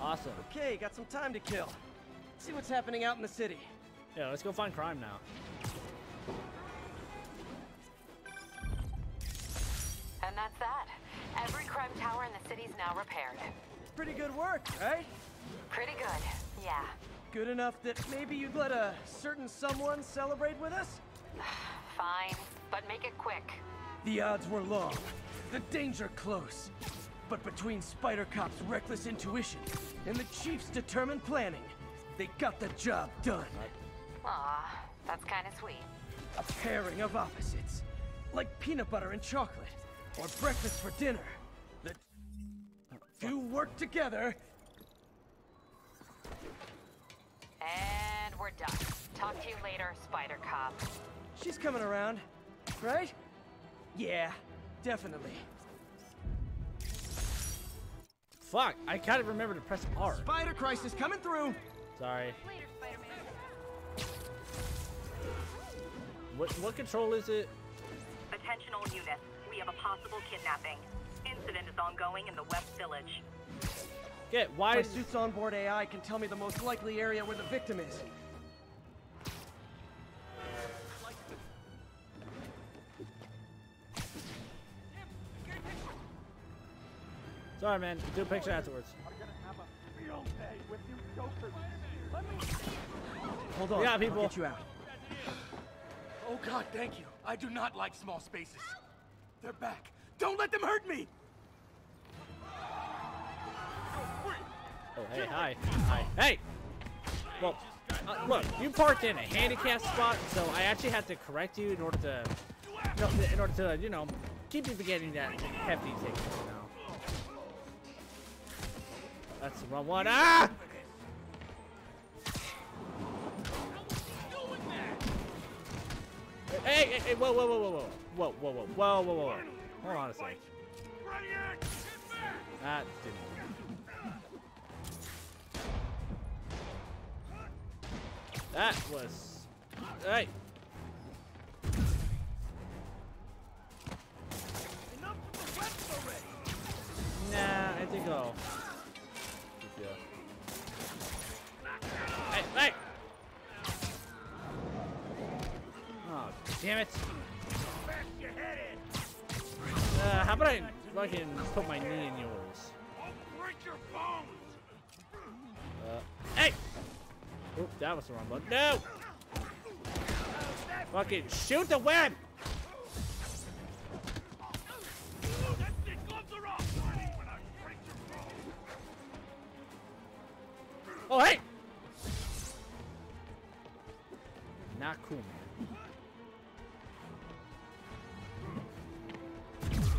Awesome. Okay, got some time to kill. See what's happening out in the city. Yeah, let's go find crime now. And that's that. Every crime tower in the city's now repaired. Pretty good work, right? Pretty good, yeah. Good enough that maybe you'd let a certain someone celebrate with us? Fine, but make it quick. The odds were long, the danger close. But between Spider Cop's reckless intuition and the Chief's determined planning, they got the job done. Aw, that's kind of sweet. A pairing of opposites, like peanut butter and chocolate, or breakfast for dinner. The two work together. And we're done. Talk to you later, Spider Cop. She's coming around, right? Yeah, definitely. Fuck, I gotta remember to press R. Spider Crisis coming through. Sorry. What what control is it? Attention all units. We have a possible kidnapping. Incident is ongoing in the West Village. Get why? My is- suit's onboard AI can tell me the most likely area where the victim is. Sorry, man. Do a picture afterwards. Hold on. Yeah, I'll people. get you out. Oh god, thank you. I do not like small spaces. They're back. Don't let them hurt me! Oh, hey, hi, hi, hey. Well, uh, look, you parked in a handicap spot, so I actually had to correct you in order to, no, in order to, you know, keep you from getting that hefty ticket. You know. That's the wrong one. Ah! Hey, hey, hey, whoa, whoa, whoa, whoa, whoa, whoa, whoa, whoa, whoa, whoa, whoa. Hold on a second. That didn't. That was. Hey. Nah, I think I'll. Hey, hey! Damn it. Uh, how about I fucking put my knee in yours? Uh, hey! Oop, that was the wrong button. No! Fucking shoot the web! Oh, hey! Not cool, man.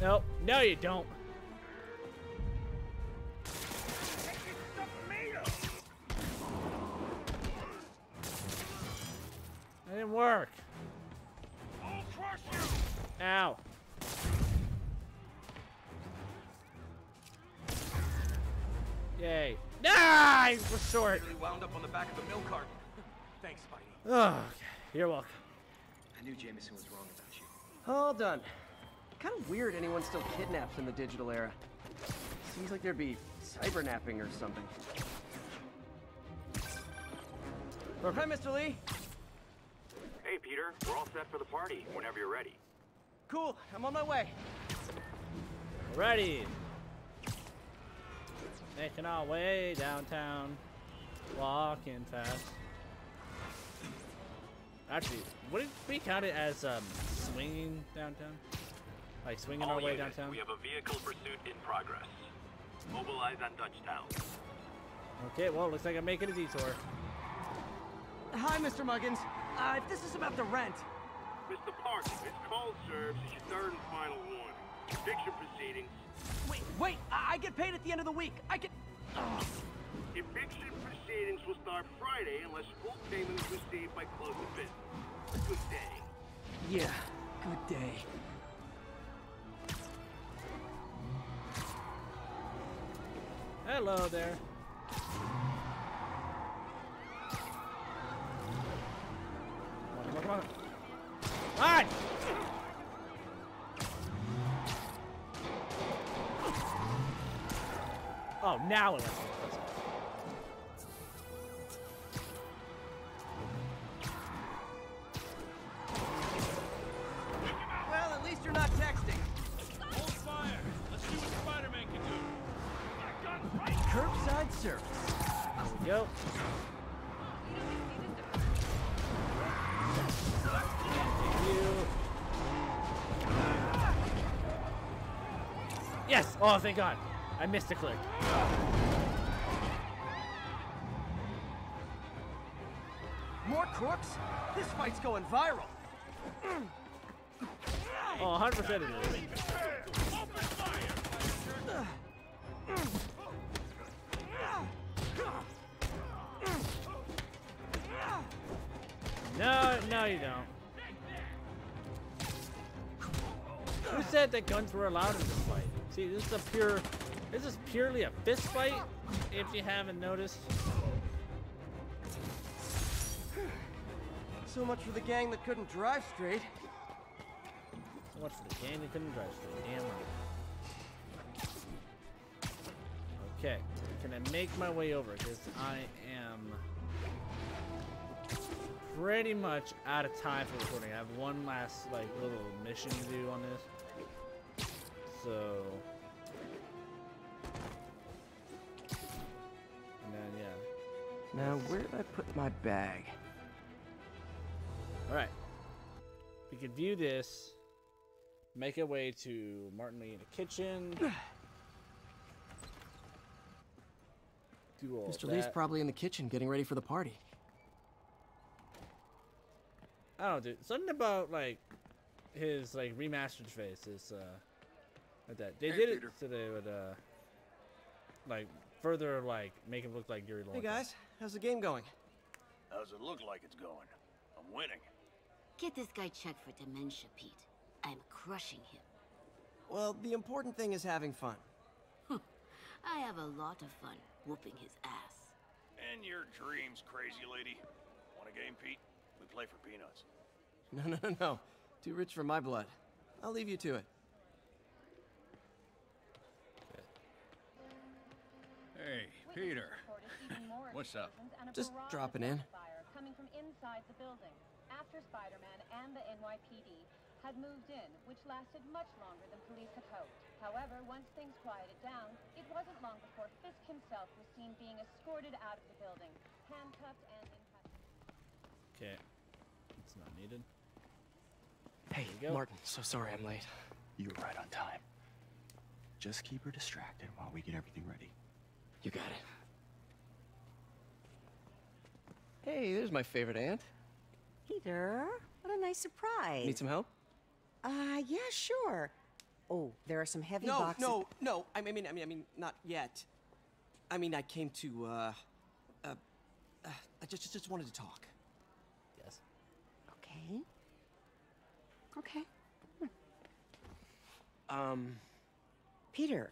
No, no, you don't. That didn't work. Ow. Yay. Ah, I was short. Nearly wound up on the back of a milk carton. Thanks, Spidey. Oh, okay. You're welcome. I knew Jameson was wrong about you. All done. Kind of weird anyone still kidnaps in the digital era. Seems like there'd be cybernapping or something. Hi, Mr. Li. Hey, Peter. We're all set for the party whenever you're ready. Cool. I'm on my way. Ready. Making our way downtown. Walking fast. Actually, would it be counted as um, swinging downtown? Like swinging All our way units, downtown? We have a vehicle pursuit in progress. Mobilize on Dutchtown. Okay, well, looks like I'm making a detour. Hi, Mr. Muggins. Uh, if this is about the rent, Mr. Parker, this call serves as your third and final warning. Eviction proceedings. Wait, wait! I, I get paid at the end of the week. I get. Ugh. Eviction proceedings will start Friday unless full payment is received by close of business. Good day. Yeah. Good day. Hello there. Come on, come on, come on. On! Oh, now it. Thank God. I missed a click. More crooks? This fight's going viral. Oh, 100% it is. No, no, you don't. Who said that guns were allowed in this? See, this is a pure, this is purely a fist fight. If you haven't noticed. So much for the gang that couldn't drive straight. So much for the gang that couldn't drive straight. Damn right. Okay, can I make my way over? Because I am pretty much out of time for recording. I have one last like little mission to do on this. So and then yeah. Now, where did I put my bag? All right. We can view this. Make our way to Martin Li in the kitchen. Do all Mr. Li's probably in the kitchen getting ready for the party. I don't know, dude. Something about like his like remastered face is uh like that. They Hey, did Peter. it so they would uh like further like make him look like Yuri Hey guys, how's the game going? How's it look like it's going? I'm winning. Get this guy checked for dementia, Pete. I'm crushing him. Well, the important thing is having fun. I have a lot of fun whooping his ass. In your dreams, crazy lady. Want a game, Pete? We play for peanuts. No, no, no, no. Too rich for my blood. I'll leave you to it. Hey, Peter. What's up? Just dropping in. coming from inside the building after Spider-Man and the NYPD had moved in, which lasted much longer than police had hoped. However, once things quieted down, it wasn't long before Fisk himself was seen being escorted out of the building, handcuffed and in custody. Okay. It's not needed. Hey, go. Martin, so sorry I'm late. You were right on time. Just keep her distracted while we get everything ready. You got it. Hey, there's my favorite aunt. Peter, what a nice surprise. Need some help? Uh, yeah, sure. Oh, there are some heavy no, boxes. no, no. no. I mean, I mean, I mean, not yet. I mean, I came to, uh, uh, uh I just, just wanted to talk. Yes. Okay. Okay. Um, Peter,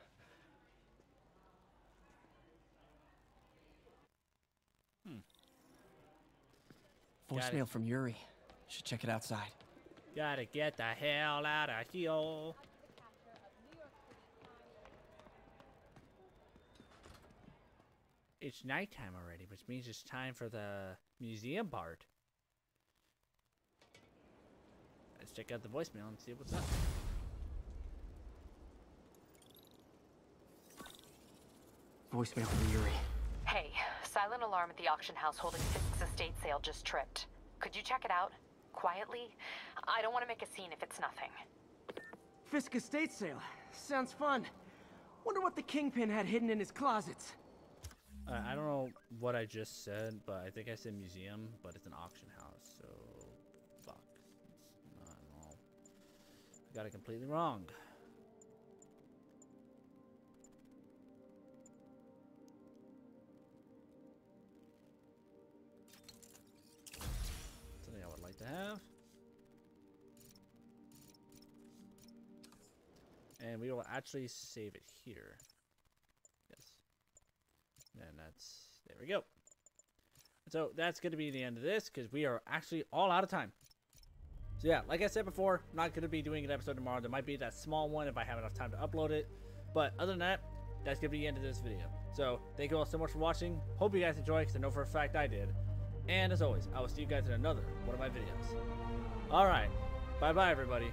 Voicemail from Yuri. Should check it outside. Gotta get the hell out of here. it's nighttime already, which means it's time for the museum part. Let's check out the voicemail and see what's up. Voicemail from Yuri. Hey, silent alarm at the auction house holding Fisk's estate sale just tripped. Could you check it out? Quietly? I don't want to make a scene if it's nothing. Fisk estate sale. Sounds fun. Wonder what the Kingpin had hidden in his closets. Uh, I don't know what I just said, but I think I said museum, but it's an auction house, so fuck. It's not at all. I got it completely wrong. To have. And we will actually save it here. Yes. And that's, there we go. So that's going to be the end of this because we are actually all out of time. So yeah, like I said before, I'm not going to be doing an episode tomorrow. There might be that small one if I have enough time to upload it. But other than that, that's going to be the end of this video. So thank you all so much for watching. Hope you guys enjoyed because I know for a fact I did. And as always, I will see you guys in another one of my videos. Alright, bye bye everybody.